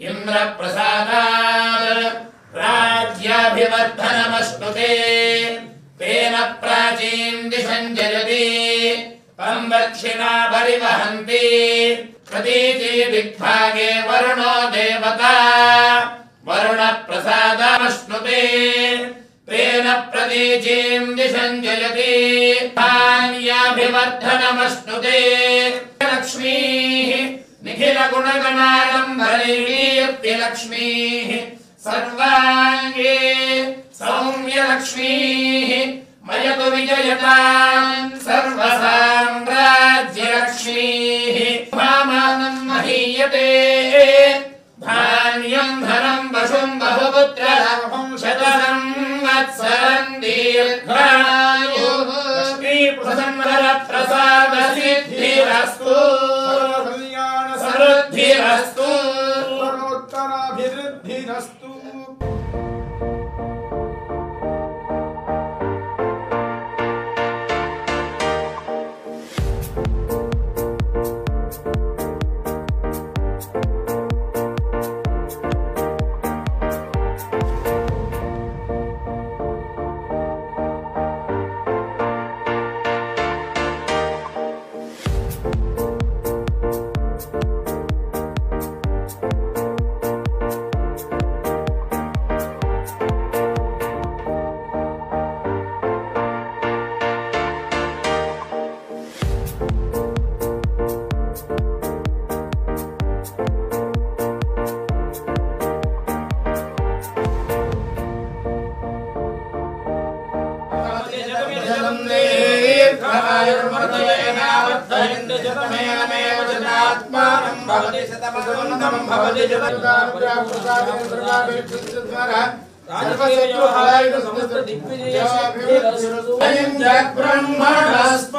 इन्द्रप्रसादात् राज्याभिवर्धनमश्नुते तेन प्राचीन् दिशम् जयति तम् दक्षिणा परिवहन्ति। प्रतीति दिग्भागे वरुणो देवता वरुणप्रसादमश्नुते तेन प्रतीचीम् दिशम् जयति धान्याभिवर्धनमश्नुते लक्ष्मीः निखिलगुणगणाडम्बरीर्तिलक्ष्मीः सर्वाङ्गे सौम्यलक्ष्मीः मयतु विजयताम् सर्वसाम्राज्यलक्ष्मीः भामानम् महीयते धान्यम् धनम् वशुम् बहुपुत्रम् शतसंवत्सरम् दीर्घायु लक्ष्मीप्रसन्नरप्रसाद अधीनस्तु शतमेनमेवदात्मानं भवति शतमसुन्दं भवति जगत्कारुण्याकृतादेन्द्रकादेन्द्रद्वारा राजपशत्रुहरायण समस्त दिग्विजय जगद्ब्रह्मणस्प